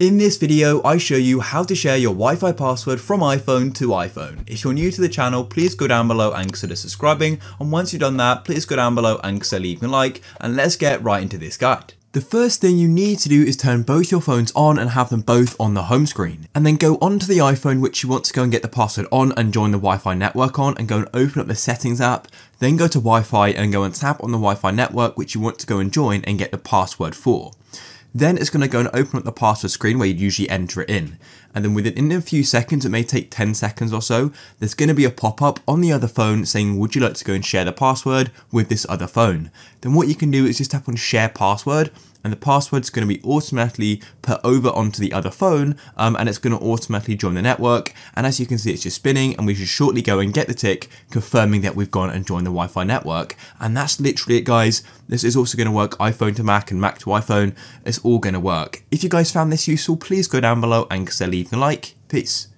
In this video, I show you how to share your Wi-Fi password from iPhone to iPhone. If you're new to the channel, please go down below and consider subscribing. And once you've done that, please go down below and consider leaving a like. And let's get right into this guide. The first thing you need to do is turn both your phones on and have them both on the home screen. And then go onto the iPhone which you want to go and get the password on and join the Wi-Fi network on and go and open up the settings app. Then go to Wi-Fi and go and tap on the Wi-Fi network which you want to go and join and get the password for. Then it's going to go and open up the password screen where you'd usually enter it in. And then within a few seconds, it may take 10 seconds or so, there's going to be a pop-up on the other phone saying, would you like to go and share the password with this other phone? Then what you can do is just tap on share password and the password is going to be automatically put over onto the other phone um, and it's going to automatically join the network. And as you can see it's just spinning and we should shortly go and get the tick confirming that we've gone and joined the Wi-Fi network. And that's literally it guys. This is also going to work iPhone to Mac and Mac to iPhone. It's all going to work. If you guys found this useful please go down below and leaving a like. Peace